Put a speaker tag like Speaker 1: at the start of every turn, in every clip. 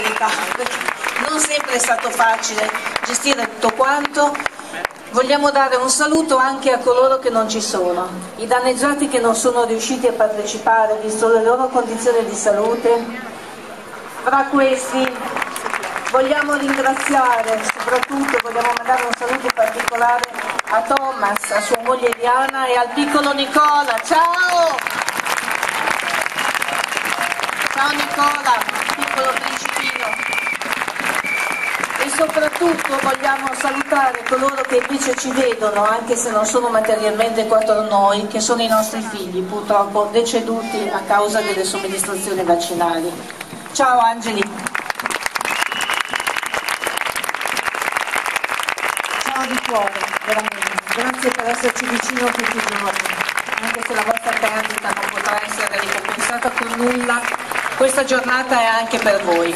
Speaker 1: verità, perché non sempre è stato facile gestire tutto quanto. Vogliamo dare un saluto anche a coloro che non ci sono, i danneggiati che non sono riusciti a partecipare visto le loro condizioni di salute. Fra questi vogliamo ringraziare, soprattutto vogliamo mandare un saluto particolare a Thomas, a sua moglie Diana e al piccolo Nicola. Ciao! Ciao Nicola, piccolo principino. E soprattutto vogliamo salutare coloro che invece ci vedono, anche se non sono materialmente qua tra noi, che sono i nostri figli, purtroppo deceduti a causa delle somministrazioni vaccinali. Ciao Angeli. Ciao di cuore, veramente. Grazie per esserci vicino tutti i giorni, anche se la vostra perdita non potrà essere ricompensata con nulla questa giornata è anche per voi.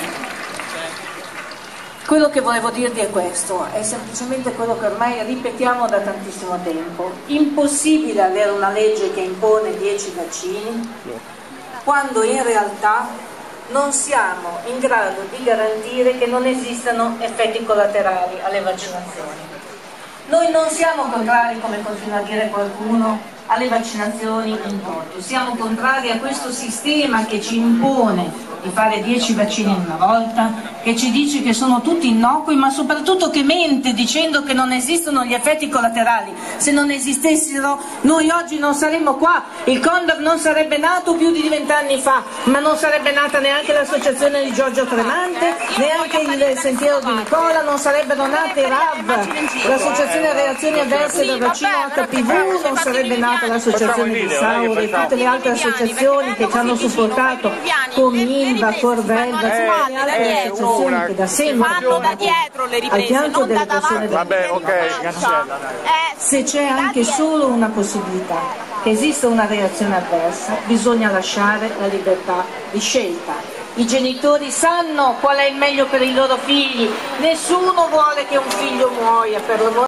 Speaker 1: Quello che volevo dirvi è questo, è semplicemente quello che ormai ripetiamo da tantissimo tempo. Impossibile avere una legge che impone 10 vaccini quando in realtà non siamo in grado di garantire che non esistano effetti collaterali alle vaccinazioni. Noi non siamo contrari, come continua a dire qualcuno, alle vaccinazioni in toto. Siamo contrari a questo sistema che ci impone di fare 10 vaccini in una volta, che ci dice che sono tutti innocui, ma soprattutto che mente dicendo che non esistono gli effetti collaterali. Se non esistessero noi oggi non saremmo qua, il Condor non sarebbe nato più di vent'anni fa, ma non sarebbe nata neanche l'associazione di Giorgio Tremante, neanche il Sentiero di Nicola, non sarebbero nate RAV, l'associazione Reazioni Avverse del Vaccino HPV, non sarebbe nata l'associazione di Sauro e tutte le altre associazioni che ci hanno supportato con Ilva, Corvelva, e altre associazioni che da sempre
Speaker 2: da dietro le riprese,
Speaker 1: delle persone del
Speaker 3: Vabbè, ok, cancella.
Speaker 1: se c'è anche solo una possibilità che esista una reazione avversa, bisogna lasciare la libertà di scelta. I genitori sanno qual è il meglio per i loro figli, nessuno vuole che un figlio muoia per l'amore